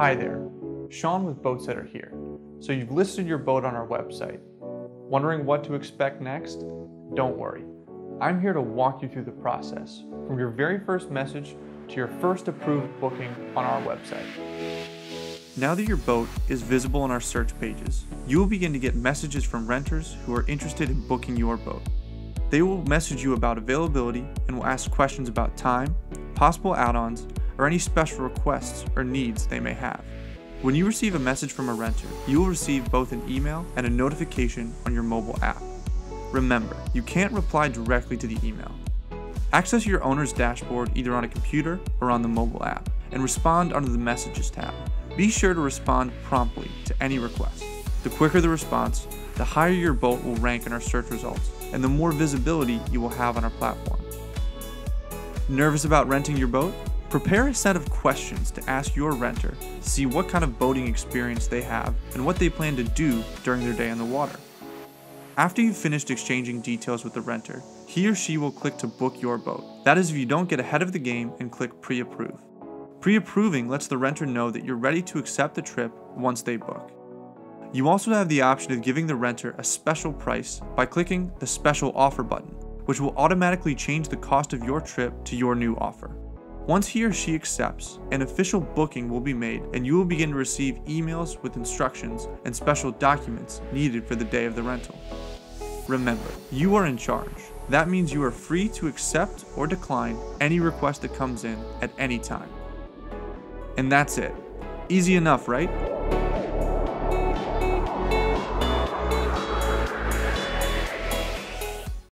Hi there, Sean with Boatsetter here. So you've listed your boat on our website. Wondering what to expect next? Don't worry. I'm here to walk you through the process, from your very first message to your first approved booking on our website. Now that your boat is visible on our search pages, you will begin to get messages from renters who are interested in booking your boat. They will message you about availability and will ask questions about time, possible add ons, or any special requests or needs they may have. When you receive a message from a renter, you will receive both an email and a notification on your mobile app. Remember, you can't reply directly to the email. Access your owner's dashboard either on a computer or on the mobile app and respond under the Messages tab. Be sure to respond promptly to any request. The quicker the response, the higher your boat will rank in our search results and the more visibility you will have on our platform. Nervous about renting your boat? Prepare a set of questions to ask your renter see what kind of boating experience they have and what they plan to do during their day on the water. After you've finished exchanging details with the renter, he or she will click to book your boat. That is if you don't get ahead of the game and click pre approve. Pre approving lets the renter know that you're ready to accept the trip once they book. You also have the option of giving the renter a special price by clicking the special offer button, which will automatically change the cost of your trip to your new offer. Once he or she accepts, an official booking will be made and you will begin to receive emails with instructions and special documents needed for the day of the rental. Remember, you are in charge. That means you are free to accept or decline any request that comes in at any time. And that's it. Easy enough, right?